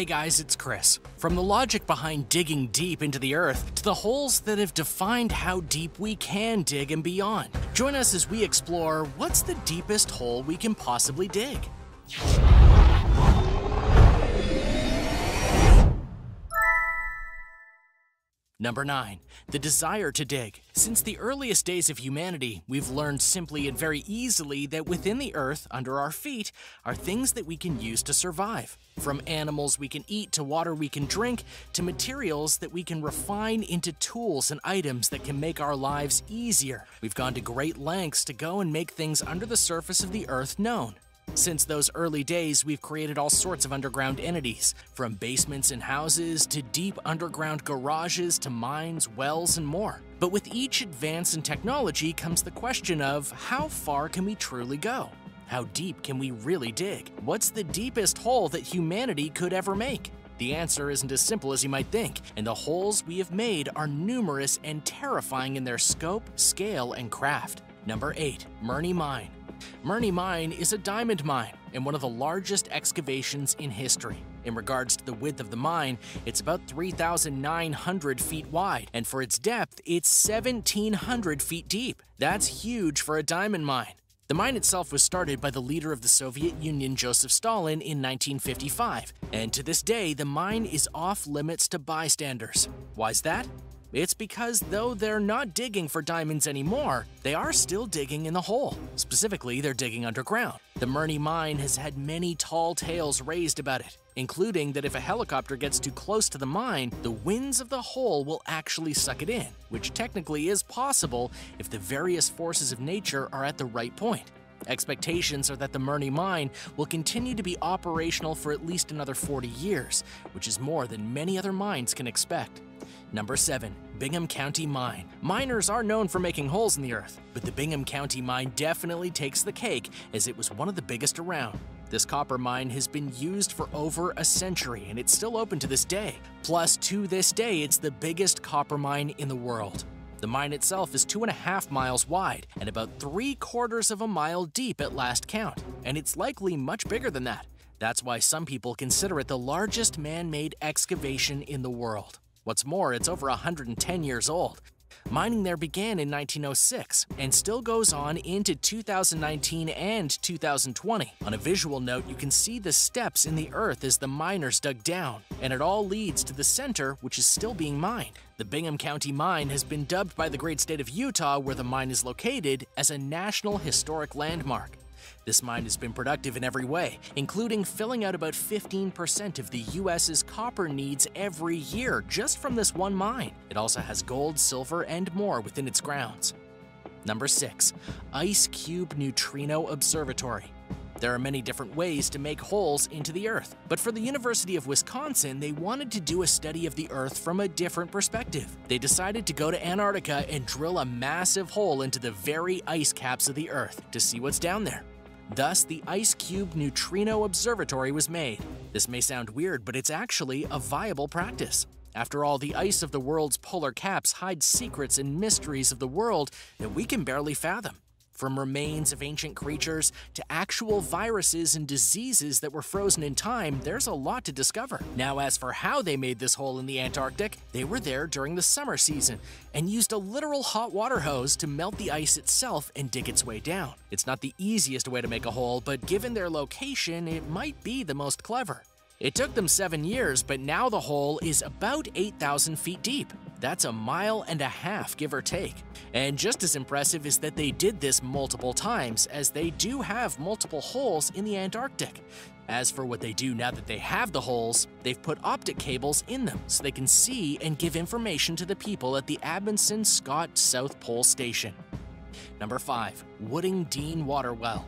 Hey guys, it's Chris. From the logic behind digging deep into the earth to the holes that have defined how deep we can dig and beyond. Join us as we explore what's the deepest hole we can possibly dig. Number 9. The desire to dig. Since the earliest days of humanity, we've learned simply and very easily that within the earth, under our feet, are things that we can use to survive. From animals we can eat to water we can drink, to materials that we can refine into tools and items that can make our lives easier. We've gone to great lengths to go and make things under the surface of the earth known. Since those early days, we've created all sorts of underground entities, from basements and houses to deep underground garages to mines, wells, and more. But with each advance in technology comes the question of how far can we truly go? How deep can we really dig? What's the deepest hole that humanity could ever make? The answer isn't as simple as you might think, and the holes we have made are numerous and terrifying in their scope, scale, and craft. Number 8. Mirny Mine Mirny Mine is a diamond mine and one of the largest excavations in history. In regards to the width of the mine, it's about 3,900 feet wide, and for its depth, it's 1,700 feet deep. That's huge for a diamond mine. The mine itself was started by the leader of the Soviet Union, Joseph Stalin, in 1955, and to this day, the mine is off limits to bystanders. Why's that? It's because though they're not digging for diamonds anymore, they are still digging in the hole. Specifically, they're digging underground. The Mirny mine has had many tall tales raised about it, including that if a helicopter gets too close to the mine, the winds of the hole will actually suck it in, which technically is possible if the various forces of nature are at the right point. Expectations are that the Mirny mine will continue to be operational for at least another 40 years, which is more than many other mines can expect. Number 7. Bingham County Mine. Miners are known for making holes in the earth, but the Bingham County Mine definitely takes the cake as it was one of the biggest around. This copper mine has been used for over a century and it's still open to this day. Plus, to this day, it's the biggest copper mine in the world. The mine itself is two and a half miles wide and about three quarters of a mile deep at last count, and it's likely much bigger than that. That's why some people consider it the largest man made excavation in the world. What's more, it's over 110 years old. Mining there began in 1906 and still goes on into 2019 and 2020. On a visual note, you can see the steps in the earth as the miners dug down, and it all leads to the center, which is still being mined. The Bingham County Mine has been dubbed by the great state of Utah, where the mine is located, as a National Historic Landmark. This mine has been productive in every way, including filling out about 15% of the US's copper needs every year just from this one mine. It also has gold, silver, and more within its grounds. Number 6. IceCube Neutrino Observatory. There are many different ways to make holes into the Earth, but for the University of Wisconsin, they wanted to do a study of the Earth from a different perspective. They decided to go to Antarctica and drill a massive hole into the very ice caps of the Earth to see what's down there. Thus, the IceCube Neutrino Observatory was made. This may sound weird, but it's actually a viable practice. After all, the ice of the world's polar caps hides secrets and mysteries of the world that we can barely fathom. From remains of ancient creatures to actual viruses and diseases that were frozen in time, there's a lot to discover. Now, as for how they made this hole in the Antarctic, they were there during the summer season and used a literal hot water hose to melt the ice itself and dig its way down. It's not the easiest way to make a hole, but given their location, it might be the most clever. It took them seven years, but now the hole is about 8,000 feet deep. That's a mile and a half, give or take. And just as impressive is that they did this multiple times, as they do have multiple holes in the Antarctic. As for what they do now that they have the holes, they've put optic cables in them so they can see and give information to the people at the Amundsen Scott South Pole Station. Number 5. Woodingdean Water Well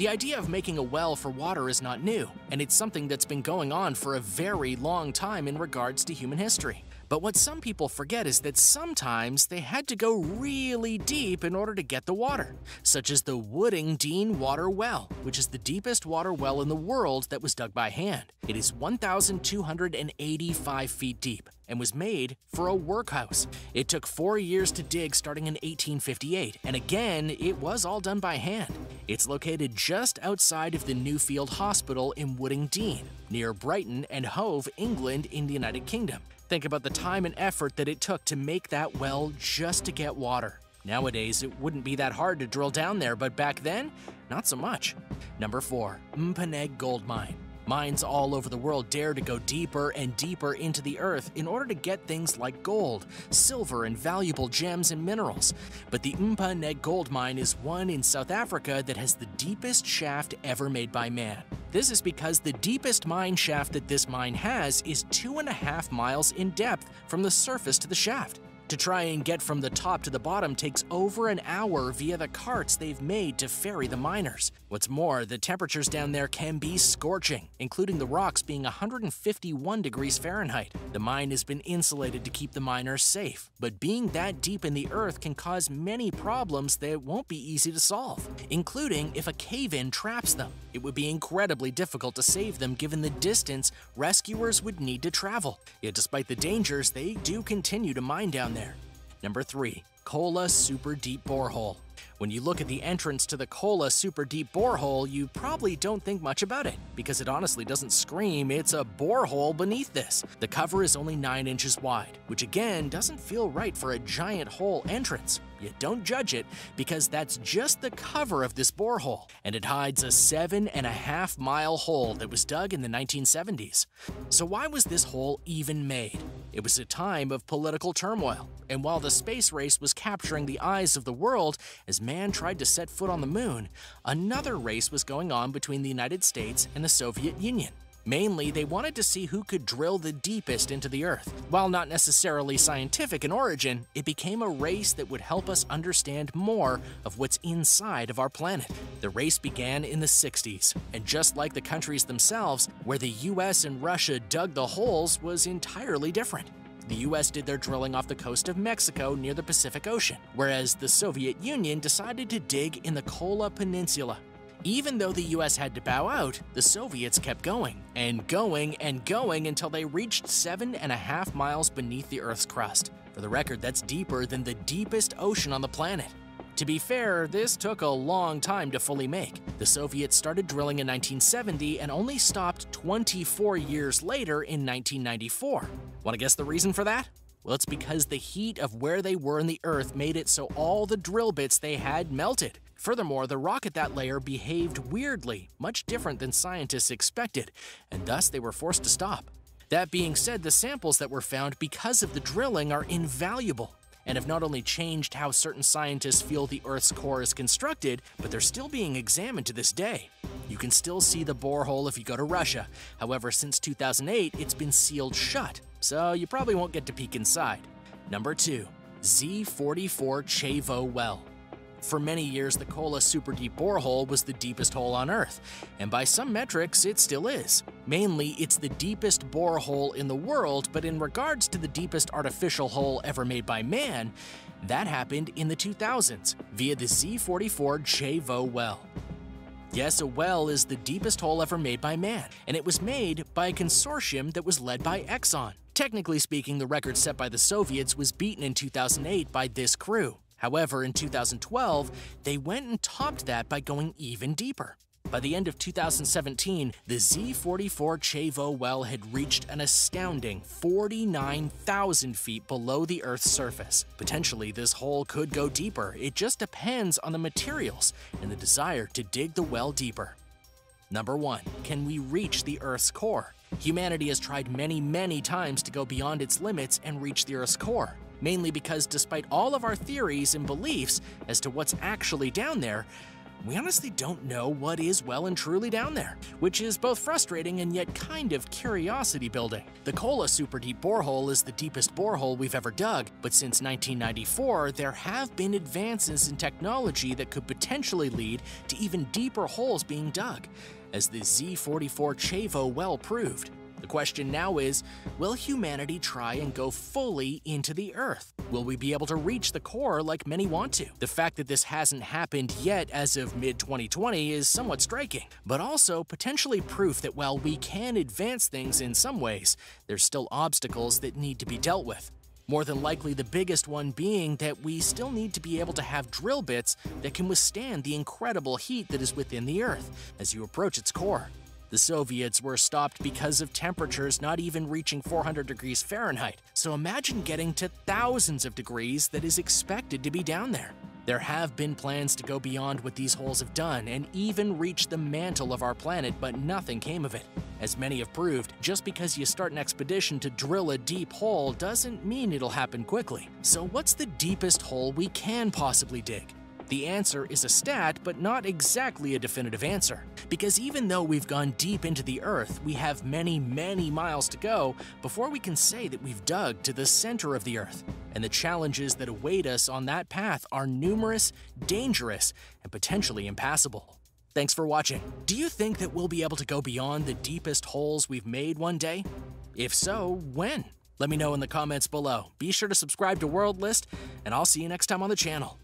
the idea of making a well for water is not new, and it's something that's been going on for a very long time in regards to human history. But what some people forget is that sometimes they had to go really deep in order to get the water, such as the Woodingdean Water Well, which is the deepest water well in the world that was dug by hand. It is 1,285 feet deep and was made for a workhouse. It took four years to dig starting in 1858, and again, it was all done by hand. It's located just outside of the Nuffield Hospital in Woodingdean, near Brighton and Hove, England, in the United Kingdom. Think about the time and effort that it took to make that well just to get water. Nowadays, it wouldn't be that hard to drill down there, but back then, not so much. Number 4. Mponeng Gold Mine Mines all over the world dare to go deeper and deeper into the earth in order to get things like gold, silver, and valuable gems and minerals. But the Mponeng gold mine is one in South Africa that has the deepest shaft ever made by man. This is because the deepest mine shaft that this mine has is two and a half miles in depth from the surface to the shaft. To try and get from the top to the bottom takes over an hour via the carts they've made to ferry the miners. What's more, the temperatures down there can be scorching, including the rocks being 151 degrees Fahrenheit. The mine has been insulated to keep the miners safe, but being that deep in the earth can cause many problems that won't be easy to solve, including if a cave-in traps them. It would be incredibly difficult to save them given the distance rescuers would need to travel. Yet despite the dangers, they do continue to mine down there. Number 3. Kola Super Deep Borehole when you look at the entrance to the Kola super deep borehole, you probably don't think much about it, because it honestly doesn't scream it's a borehole beneath this. The cover is only 9 inches wide, which again doesn't feel right for a giant hole entrance. Yet don't judge it, because that's just the cover of this borehole, and it hides a seven and a half mile hole that was dug in the 1970s. So why was this hole even made? It was a time of political turmoil, and while the space race was capturing the eyes of the world as man tried to set foot on the moon, another race was going on between the United States and the Soviet Union. Mainly, they wanted to see who could drill the deepest into the Earth. While not necessarily scientific in origin, it became a race that would help us understand more of what's inside of our planet. The race began in the 60s, and just like the countries themselves, where the US and Russia dug the holes was entirely different. The US did their drilling off the coast of Mexico near the Pacific Ocean, whereas the Soviet Union decided to dig in the Kola Peninsula. Even though the US had to bow out, the Soviets kept going, and going and going until they reached seven and a half miles beneath the Earth's crust. For the record, that's deeper than the deepest ocean on the planet. To be fair, this took a long time to fully make. The Soviets started drilling in 1970 and only stopped 24 years later in 1994. Want to guess the reason for that? Well, it's because the heat of where they were in the Earth made it so all the drill bits they had melted. Furthermore, the rock at that layer behaved weirdly, much different than scientists expected, and thus they were forced to stop. That being said, the samples that were found because of the drilling are invaluable and have not only changed how certain scientists feel the Earth's core is constructed, but they're still being examined to this day. You can still see the borehole if you go to Russia. However, since 2008, it's been sealed shut, so you probably won't get to peek inside. Number 2. Z44 Chavo Well for many years, the Kola Super Deep Borehole was the deepest hole on Earth, and by some metrics, it still is. Mainly, it's the deepest borehole in the world, but in regards to the deepest artificial hole ever made by man, that happened in the 2000s via the Z44 Chavo well. Yes, a well is the deepest hole ever made by man, and it was made by a consortium that was led by Exxon. Technically speaking, the record set by the Soviets was beaten in 2008 by this crew. However, in 2012, they went and topped that by going even deeper. By the end of 2017, the Z44 Chavo well had reached an astounding 49,000 feet below the Earth's surface. Potentially, this hole could go deeper. It just depends on the materials and the desire to dig the well deeper. Number 1. Can we reach the Earth's core? Humanity has tried many, many times to go beyond its limits and reach the Earth's core mainly because despite all of our theories and beliefs as to what's actually down there, we honestly don't know what is well and truly down there, which is both frustrating and yet kind of curiosity building. The Kola Super Deep Borehole is the deepest borehole we've ever dug, but since 1994, there have been advances in technology that could potentially lead to even deeper holes being dug, as the Z44 Chavo well proved. The question now is will humanity try and go fully into the Earth? Will we be able to reach the core like many want to? The fact that this hasn't happened yet as of mid 2020 is somewhat striking, but also potentially proof that while we can advance things in some ways, there's still obstacles that need to be dealt with. More than likely, the biggest one being that we still need to be able to have drill bits that can withstand the incredible heat that is within the Earth as you approach its core. The Soviets were stopped because of temperatures not even reaching 400 degrees Fahrenheit, so imagine getting to thousands of degrees that is expected to be down there. There have been plans to go beyond what these holes have done and even reach the mantle of our planet, but nothing came of it. As many have proved, just because you start an expedition to drill a deep hole doesn't mean it'll happen quickly. So, what's the deepest hole we can possibly dig? The answer is a stat, but not exactly a definitive answer. Because even though we've gone deep into the Earth, we have many, many miles to go before we can say that we've dug to the center of the Earth. And the challenges that await us on that path are numerous, dangerous, and potentially impassable. Thanks for watching. Do you think that we'll be able to go beyond the deepest holes we've made one day? If so, when? Let me know in the comments below. Be sure to subscribe to World List, and I'll see you next time on the channel.